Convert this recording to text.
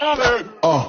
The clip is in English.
Uh.